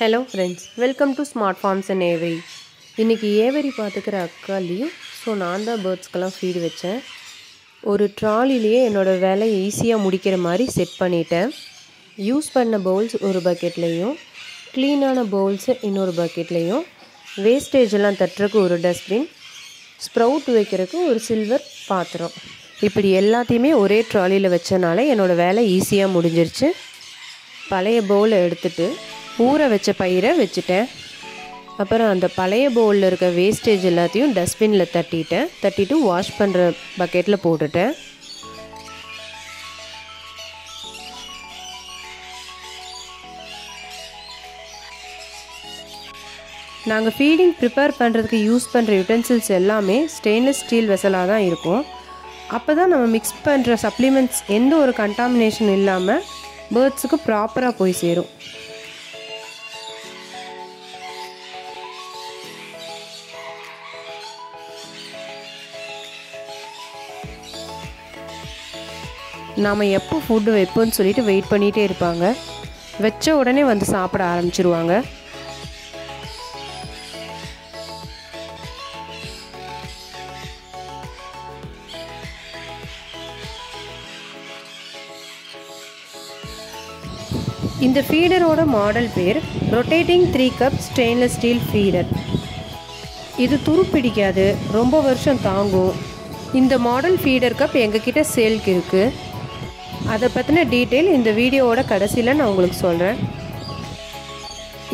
Hello friends welcome to smart farms and aviary இன்றைக்கி aviary பார்த்துக்கிற அக்காலையும் so நான் தான் பேர்ட்ஸ்க்கெல்லாம் ஃபீடு வச்சேன். ஒரு ட்ராலிலேயே என்னோடய வேலையை ஈஸியாக முடிக்கிற மாதிரி செட் பண்ணிட்டேன். யூஸ் பண்ண பவுல்ஸ் ஒரு பக்கெட்லேயும் க்ளீனான பவுல்ஸு இன்னொரு பக்கெட்லேயும் வேஸ்டேஜ் எல்லாம் தட்டுறக்கு ஒரு டஸ்ட்பின் ஸ்ப்ரவுட் வைக்கிறதுக்கு ஒரு சில்வர் பாத்திரம். இப்படி எல்லாத்தையுமே ஒரே ட்ராலியில் வச்சனால என்னோடய வேலை ஈஸியாக முடிஞ்சிருச்சு. பழைய பவுலை எடுத்துகிட்டு ஊற வச்ச பயிரை வச்சுட்டேன். அப்புறம் அந்த பழைய பவுலில் இருக்க வேஸ்டேஜ் எல்லாத்தையும் டஸ்ட்பினில் தட்டிட்டேன். தட்டிட்டு வாஷ் பண்ணுற பக்கெட்டில் போட்டுட்டேன். நாங்கள் ஃபீடிங் ப்ரிப்பேர் பண்ணுறதுக்கு யூஸ் பண்ணுற யூட்டன்சில்ஸ் எல்லாமே ஸ்டெயின்லெஸ் ஸ்டீல் வெசலாக தான் இருக்கும். அப்போ தான் நம்ம மிக்ஸ் பண்ணுற சப்ளிமெண்ட்ஸ் எந்த ஒரு கண்டாமினேஷன் இல்லாமல் பேர்ட்ஸுக்கு ப்ராப்பராக போய் சேரும். நாம் எப்போ ஃபுட்டு வைப்போம்னு சொல்லிட்டு வெயிட் பண்ணிகிட்டே இருப்பாங்க. வச்ச உடனே வந்து சாப்பிட ஆரம்பிச்சிருவாங்க. இந்த ஃபீடரோட மாடல் பேர் rotating three cup stainless steel feeder இது துரு பிடிக்காது ரொம்ப வருஷம் தாங்கும். இந்த மாடல் ஃபீடர் கப் எங்ககிட்ட சேல்க்கு இருக்குது அதை பற்றின டீட்டெயில் இந்த வீடியோவோட கடைசியில் நான் உங்களுக்கு சொல்கிறேன்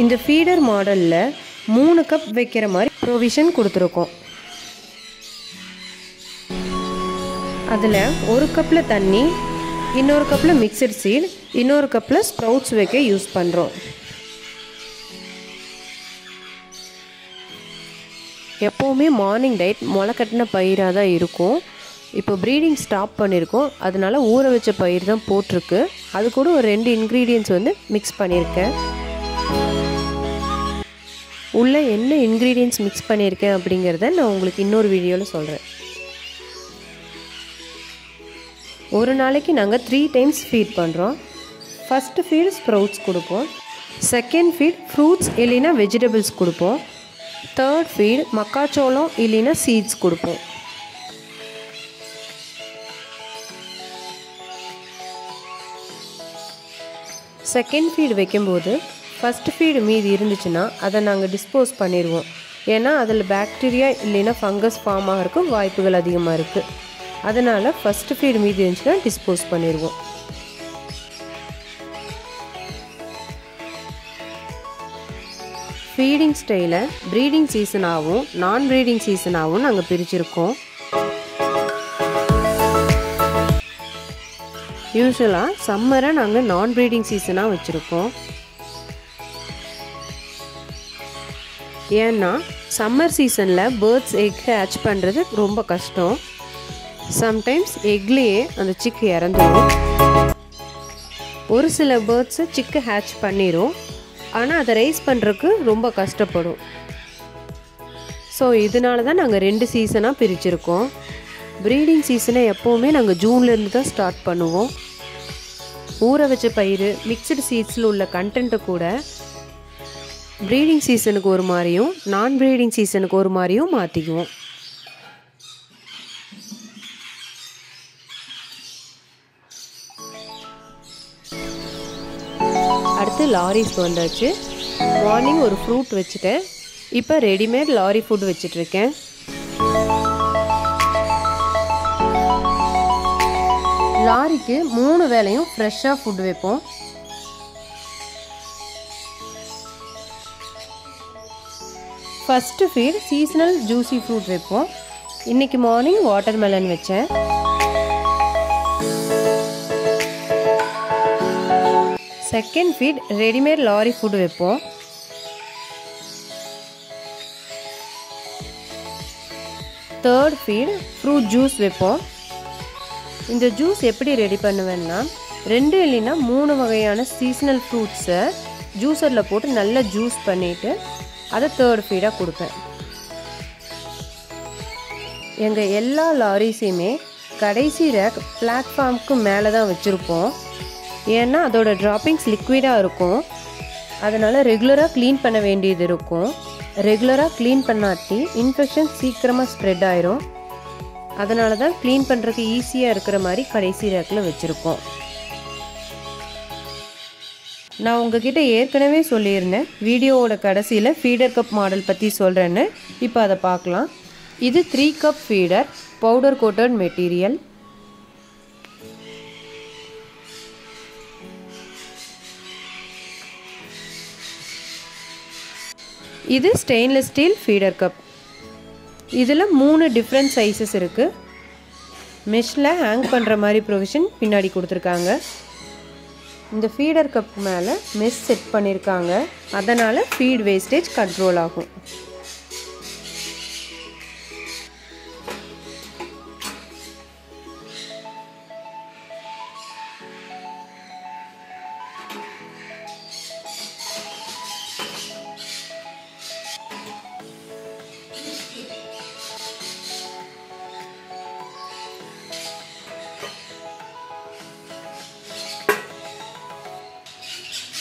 இந்த ஃபீடர் மாடலில் மூணு கப் வைக்கிற மாதிரி ப்ரொவிஷன் கொடுத்துருக்கோம். அதில் ஒரு கப்பில் தண்ணி இன்னொரு கப்பில் மிக்சட் சீட் இன்னொரு கப்பில் ஸ்ப்ரவுட்ஸ் வைக்க யூஸ் பண்ணுறோம் எப்போவுமே மார்னிங் டயட் முளை கட்டின பயிராக தான் இருக்கும். இப்போ ப்ரீடிங் ஸ்டாப் பண்ணியிருக்கோம் அதனால ஊற வச்ச பயிர் தான் போட்டிருக்கு. அது கூட ஒரு ரெண்டு இன்க்ரீடியன்ஸ் வந்து மிக்ஸ் பண்ணியிருக்கேன். உள்ள என்ன இன்க்ரீடியன்ஸ் மிக்ஸ் பண்ணியிருக்கேன் அப்படிங்கிறத நான் உங்களுக்கு இன்னொரு வீடியோவில் சொல்கிறேன் ஒரு நாளைக்கு நாங்கள் த்ரீ டைம்ஸ் ஃபீட் பண்ணுறோம் ஃபஸ்ட்டு ஃபீட் ஸ்ப்ரவுட்ஸ் கொடுப்போம். செகண்ட் ஃபீட் ஃப்ரூட்ஸ் இல்லைன்னா வெஜிடபிள்ஸ் கொடுப்போம். தேர்ட் ஃபீட் மக்காச்சோளம் இல்லைன்னா சீட்ஸ் கொடுப்போம். செகண்ட் ஃபீடு வைக்கும்போது ஃபஸ்ட் ஃபீடு மீதி இருந்துச்சுன்னா அதை நாங்கள் டிஸ்போஸ் பண்ணிடுவோம் ஏன்னா அதில் பாக்டீரியா இல்லைன்னா ஃபங்கஸ் ஃபார்ம் ஆகிறதுக்கு வாய்ப்புகள் அதிகமாக இருக்குது அதனால் ஃபஸ்ட்டு ஃபீடு மீதி இருந்துச்சுன்னா டிஸ்போஸ் பண்ணிடுவோம் ஃபீடிங் ஸ்டைலை ப்ரீடிங் சீசனாகவும் நான் ப்ரீடிங் சீசனாகவும் நாங்கள் பிரிச்சிருக்கோம். யூஸ்வலாக சம்மரை நாங்கள் நான் ப்ரீடிங் சீசனாக வச்சுருக்கோம். ஏன்னா சம்மர் சீசனில் பேர்ட்ஸ் எக் ஹேட்ச் பண்ணுறது ரொம்ப கஷ்டம். சம்டைம்ஸ் எக்லேயே அந்த சிக்கு இறந்துடும் ஒரு சில பேர்ட்ஸு சிக்கு ஹேட்ச் பண்ணிடும் ஆனால் அதை ரைஸ் பண்ணுறதுக்கு ரொம்ப கஷ்டப்படும். ஸோ இதனால தான் நாங்கள் ரெண்டு சீசனாக பிரிச்சிருக்கோம். ப்ரீடிங் சீசனை எப்போவுமே நாங்கள் ஜூன்லேருந்து தான் ஸ்டார்ட் பண்ணுவோம். ஊற வச்ச பயிர் மிக்சடு சீட்ஸில் உள்ள கண்டென்ட்டை கூட ப்ரீடிங் சீசனுக்கு ஒரு மாதிரியும் நான் ப்ரீடிங் சீசனுக்கு ஒரு மாதிரியும் மாற்றிக்குவோம் அடுத்து லாரிஸ்க்கு வந்தாச்சு. மார்னிங் ஒரு ஃப்ரூட் வச்சுட்டேன். இப்போ ரெடிமேட் லாரி ஃபுட் வச்சிட்ருக்கேன் லாரிக்கு மூணு வேலையும் ஃப்ரெஷ்ஷாக ஃபுட் வைப்போம். First feed seasonal juicy fruit வைப்போம். இன்றைக்கி மார்னிங் வாட்டர் மெலன் வச்சேன். Second feed readymade lory food வைப்போம். தேர்ட் ஃபீட் ஃப்ரூட் ஜூஸ் வைப்போம். இந்த ஜூஸ் எப்படி ரெடி பண்ணுவேன்னா ரெண்டு இல்லைன்னா மூணு வகையான சீசனல் ஃப்ரூட்ஸை ஜூஸரில் போட்டு நல்லா ஜூஸ் பண்ணிவிட்டு அதை தேர்ட் ஃபீடாக கொடுப்பேன். எங்கள் எல்லா லாரிஸையுமே கடைசி ரேக் பிளாட்ஃபார்முக்கு மேலே தான் வச்சுருப்போம். ஏன்னா அதோட ட்ராப்பிங்ஸ் லிக்விடாக இருக்கும். அதனால் ரெகுலராக க்ளீன் பண்ண வேண்டியது இருக்கும். ரெகுலராக க்ளீன் பண்ணாட்டி இன்ஃபெக்ஷன் சீக்கிரமாக ஸ்ப்ரெட் ஆயிரும். அதனால தான் க்ளீன் பண்ணுறதுக்கு ஈஸியாக இருக்கிற மாதிரி கடைசி ரேக்கில் வச்சுருக்கோம். நான் உங்ககிட்ட ஏற்கனவே சொல்லியிருந்தேன் வீடியோவோட கடைசியில் ஃபீடர் கப் மாடல் பற்றி சொல்கிறேன்னு இப்போ அதை பார்க்கலாம். இது three cup feeder powder coated material இது ஸ்டெயின்லெஸ் ஸ்டீல் ஃபீடர் கப் இதில் மூணு டிஃப்ரெண்ட் சைஸஸ் இருக்குது மெஷ்ஷில் ஹேங் பண்ணுற மாதிரி ப்ரொவிஷன் பின்னாடி கொடுத்துருக்காங்க. இந்த ஃபீடர் கப் மேலே மெஸ் செட் பண்ணியிருக்காங்க அதனால் ஃபீட் வேஸ்டேஜ் கண்ட்ரோல் ஆகும்.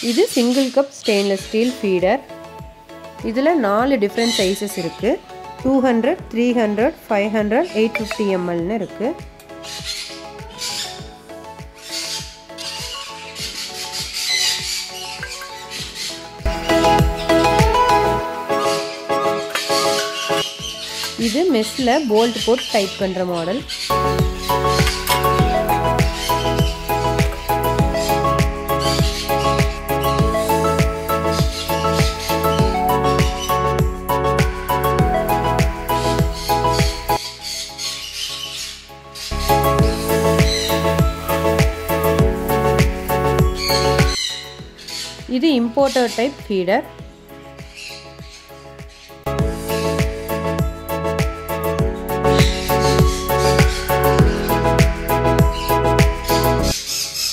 இது single cup stainless steel feeder இதில் நாலு டிஃப்ரெண்ட் சைஸஸ் இருக்குது two hundred three hundred five hundred eight fifty எம்எல்னு இருக்குது இது மெஸ்ஸில் போல்ட் போட்டு டைட் பண்ணுற மாடல் இது இம்போர்ட்டட் டைப் ஃபீடர்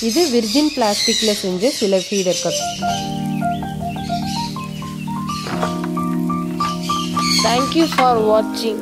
இது விர்ஜின் பிளாஸ்டிக்கில் செஞ்ச சில feeder cup Thank you for watching.